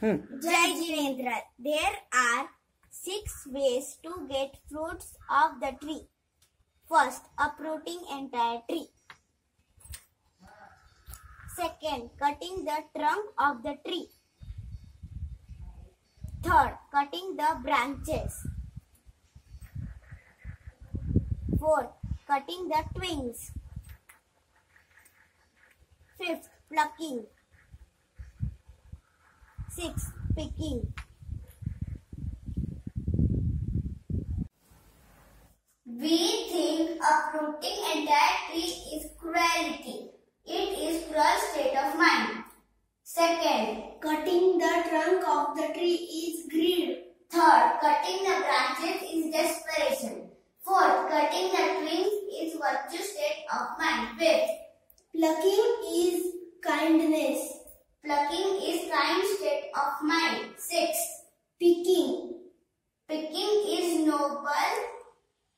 Jai Jinendra. There are six ways to get fruits of the tree. First, uprooting entire tree. Second, cutting the trunk of the tree. Third, cutting the branches. Fourth, cutting the twigs. Fifth, plucking. Sixth, picking. We think uprooting entire tree is cruelty. It is cruel state of mind. Second, cutting the trunk of the tree is greed. Third, cutting the branches is desperation. Fourth, cutting the twigs is virtue state of mind. Fifth, plucking is kindness. Plucking is kind state of mind. Sixth, picking. Picking is noble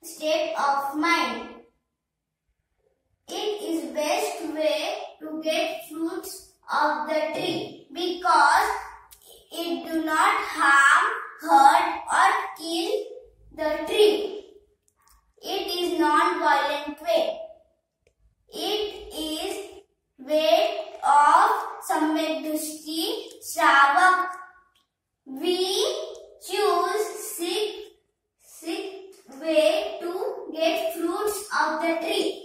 state of mind. It is best way to get fruits of the tree because it do not harm, hurt or kill the tree. It is non-violent way. It is way of samyak drushti we choose six, six way to get fruits of the tree.